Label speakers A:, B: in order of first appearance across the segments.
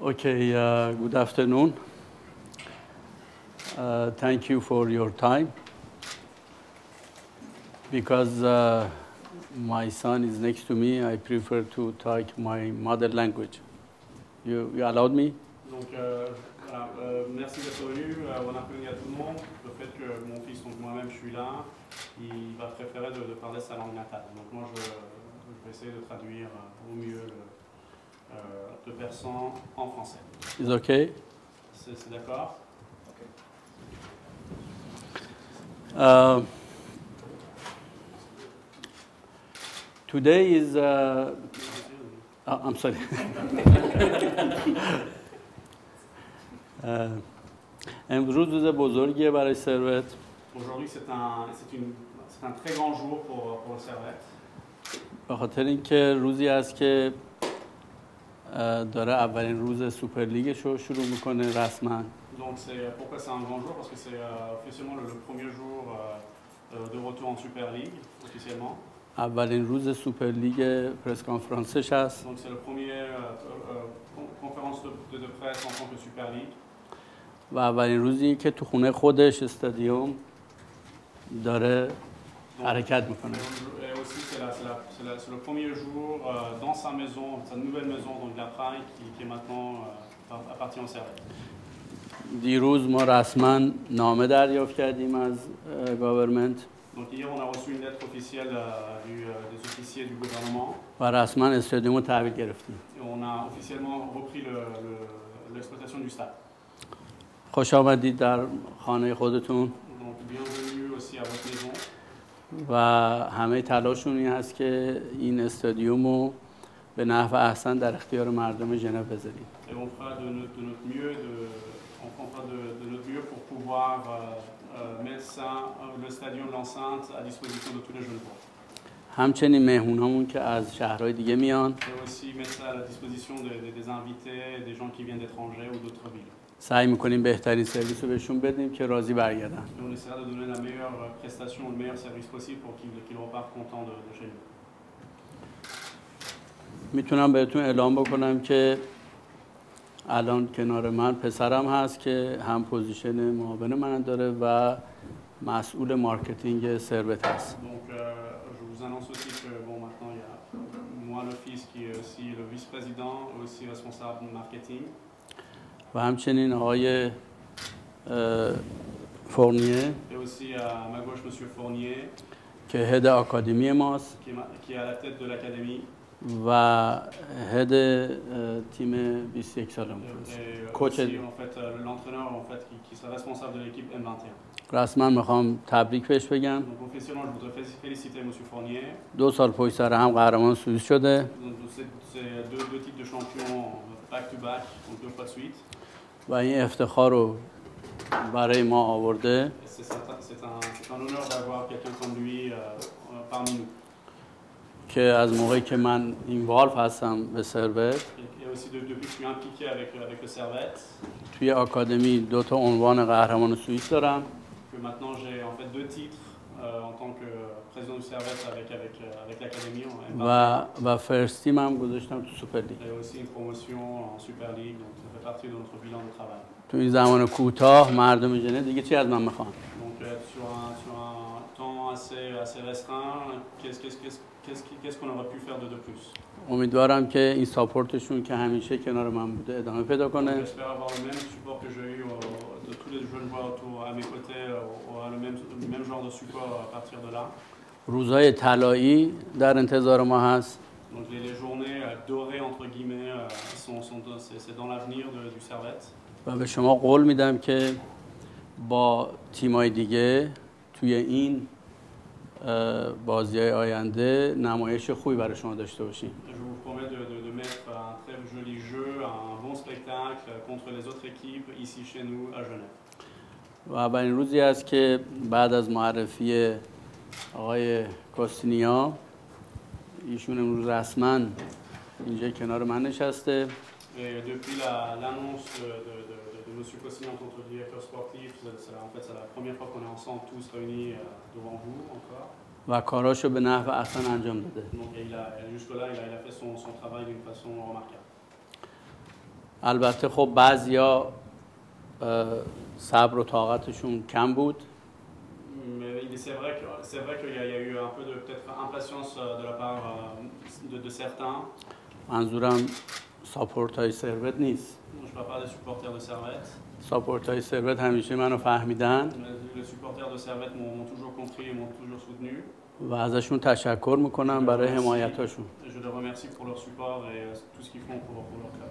A: Okay, uh, good afternoon. Uh, thank you for your time. Because uh, my son is next to me, I prefer to talk my mother language. You, allowed me?
B: Donc euh, euh, merci d'être venu. Euh, bon après-midi à tout le monde. Le fait que mon fils, donc moi-même, je suis là, il va préférer de, parler sa langue natale. Donc moi, je, je vais essayer de traduire euh, au mieux euh, le persan en français.
A: Is okay?
B: C'est c'est d'accord
A: Uh, today is, uh, oh, I'm sorry. Uh, امروز روز بزرگیه برای ثروت
B: Aujourd'hui, c'est un, c'est une- c'est un très grand jour pour, pour le Servette.
A: به خاطر اینکه روزی است که اه، داره اولین روز سوپرلیگش رو شروع می‌کنه رسما
B: Donc c'est pourquoi c'est un grand jour Parce que c'est euh, officiellement le, premier jour euh, euh, de retour en Super League, officiellement.
A: اولین روز سوپرلیگ پرس کانفرانسش هست
B: Donc c'est le premier euh, euh, con- conférence de, presse en tant que Super League.
A: و اولین روزی که تو خونه خودش استادیوم داره حرکت می‌کنه
B: c'est le premier jour euh, dans sa maison, sa nouvelle maison, donc la Praille, qui, qui est maintenant euh, appartient au Servette.
A: دیروز ما رسما نامه دریافت کردیم از گاورمنت
B: Donc hier on a reçu une lettre officielle euh, du, euh, des officiers du gouvernement
A: و رسما استادیوم رو تحویل گرفتیم
B: et on a officiellement repris le- le- l'exploitation du stade.
A: خوش آمدید در خانه خودتون و همه تلاششون این هست که این استادیوم رو به نحو احسن در اختیار مردم ژنو بذاریم. همچنین که از شهرهای دیگه میان.
B: همچنین مهمون مهمون که از شهرهای دیگه میان
A: سعی می‌کنیم بهترین سرویس رو بهشون بدیم که راضی برگردن. می‌تونم بهتون اعلام بکنم که الان کنار من پسرم هست که هم position معاون من داره و مسئول marketing Servette هست
B: euh, moi le fils qui est aussi le vice-président aussi responsable marketing.
A: و همچنین آقای فورنیه. که هد آکادمی ماست. و هد تیم
B: بیست یک ساله ماست
A: رسمن می‌خوام تبریک پیش بگم. دو سال پای سر هم قهرمان سوئیس شده. و این افتخار رو برای ما آورده. که از موقعی که من این والف هستم به
B: سروت
A: توی آکادمی دو تا عنوان قهرمان سوئیس دارم.
B: که maintenant j'ai en fait deux titres. En euh, tant que président du avec, avec, euh, avec l'académie
A: و
B: M21.
A: و فرست تیم هم گذاشتم تو سوپر لیگ
B: Et aussi une promotion en Super League, donc ça fait partie de notre bilan de travail.
A: تو این زمان کوتاه مردم جنه دیگه چی از من می‌خوان
B: Donc euh, sur, un, sur un temps assez, assez restreint, qu'est-ce qu'est-ce- qu'est-ce- qu'est-ce qu'on aurait pu faire de, de plus
A: امیدوارم که این ساپورتشون که همیشه کنار من بوده ادامه پیدا کنه
B: J'espère avoir le même support que j'ai eu euh, tous les jeunes joueurs autour à mes côtés, euh, aura le même, le même genre de support à partir de là.
A: روزهای طلایی در انتظار ما هست
B: Donc les, les journées euh, dorées entre guillemets euh, sont, sont c'est, dans l'avenir du Servette.
A: و به شما قول میدم که با تیمای دیگه توی این بازی های آینده نمایش خوبی برای شما داشته باشیم
B: Je vous promets de, de- de mettre un très joli jeu, contre les autres équipes ici chez nous à Genève.
A: و اولین روزی است که بعد از معرفی آقای کاستینیا ایشون امروز رسما اینجا کنار من نشسته
B: depuis la- l'annonce de, de, de, de M. Cossigny en tant que directeur sportif, c'est, la- en fait la première fois qu'on est ensemble tous réunis euh, devant vous encore.
A: و کاراشو به نحو احسن انجام داده
B: Donc il a, et jusque-là, il a, il a fait son, son travail d'une façon remarquable.
A: البته خب بعضیا صبر و طاقتشون کم بود
B: Mais il- c'est vrai que- c'est vrai qu'il y, a il y a eu un peu de peut-être impatience euh, de la part euh, de, de certains.
A: منظورم ساپورت های ثروت نیست
B: Je parle pas des supporters de Servette.
A: ساپورت های ثروت همیشه منو فهمیدن
B: Les supporters de Servette m'ont toujours compris et m'ont toujours soutenu.
A: و ازشون تشکر می‌کنم برای حمایتاشون
B: je les remercie pour leur support et euh, tout ce qu'ils font pour, pour leur club.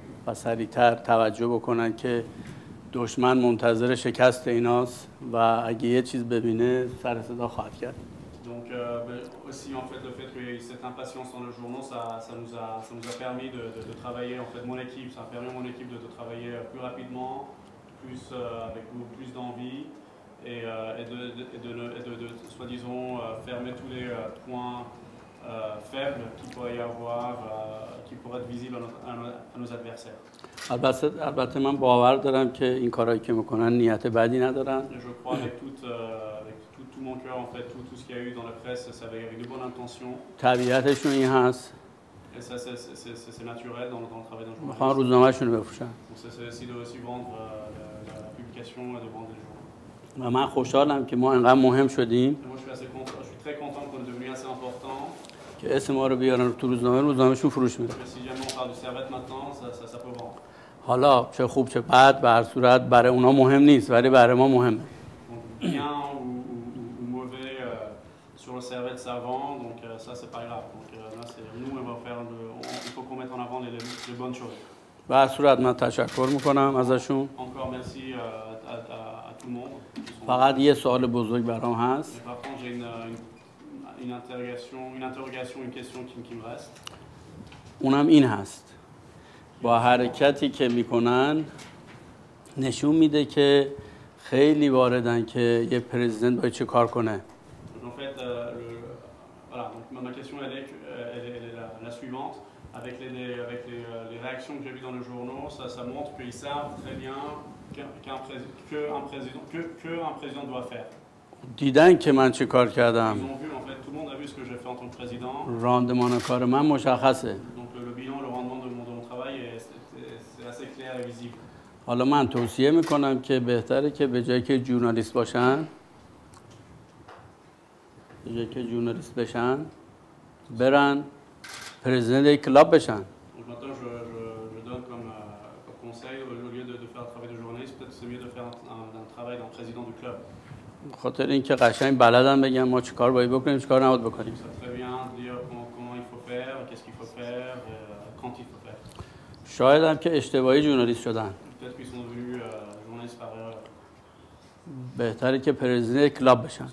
A: و سریعتر توجه بکنن که دشمن منتظر شکست ایناست و اگه یه چیز ببینه سر صدا خواهد کرد
B: Donc euh, aussi en fait le fait qu'il y ait cette impatience dans le journaux, ça, ça, nous, a, ça nous a permis de, de- de travailler en fait mon équipe, ça a permis à mon équipe de, de travailler euh, plus rapidement, plus euh, avec plus d'envie et, euh, et de, de, et de, et de- de- soi-disant euh, fermer tous les euh, points euh, faibles qu'il pourrait y avoir, euh, qui pourraient être visibles à, nos- adversaires.
A: البته البته من باور دارم که این کارهایی که می‌کنن نیت بدی ندارن
B: je crois avec, toute, euh, avec tout, tout mon cœur en fait, tout, tout ce qu'il y a eu dans la presse, c'est avec, avec de bonnes intentions.
A: طبیعتشون این هست
B: Et ça, c'est- c'est c'est- naturel dans, dans le travail d'un
A: می‌خوان
B: journaliste.
A: روزنامهشون رو بفروشن
B: ça, c'est aussi de aussi vendre euh, la, publication et de vendre les journaux.
A: و من خوشحالم که ما انقدر مهم شدیم
B: moi, je suis, assez content, je suis très content qu'on est devenu assez important.
A: که اسم ما رو بیارن تو روزنامه روزنامهشون فروش
B: میده.
A: حالا چه خوب چه بد به هر صورت برای اونا مهم نیست ولی برای ما مهمه. به هر ما با صورت من تشکر می‌کنم ازشون. فقط یه سوال بزرگ برام هست.
B: Mais par contre, j'ai une, une, une interrogation, une interrogation, une question qui, qui me reste.
A: اونم این هست با حرکتی که میکنن نشون میده که خیلی واردن که یه پرزیدنت باید چه کار کنه
B: Donc, en fait, euh, le- voilà, donc ma, ma question elle est, que- euh, elle est, elle est la, la suivante. Avec les, les- avec les, euh, les réactions que j'ai vues dans les journaux, ça, ça montre qu'ils savent très bien qu'un qu'un prési- que un président, que, que un président doit faire.
A: دیدن که من چه کار کردم. راندمان کار من مشخصه. حالا من توصیه می‌کنم که بهتره که به جایی که جورنالیست باشن به جایی که جورنالیست بشن برن پرزیدنت یک کلاب بشن.
B: Euh, conseil au lieu de faire travail de journaliste peut-être c'est mieux de faire un, un, travail d'un président du club.
A: خاطر اینکه قشنگ بلدم بگم ما چیکار باید بکنیم چیکار نباید بکنیم. شاید هم که اشتباهی جونالیس شدن. بهتره که پرزیدنت کلاب بشن.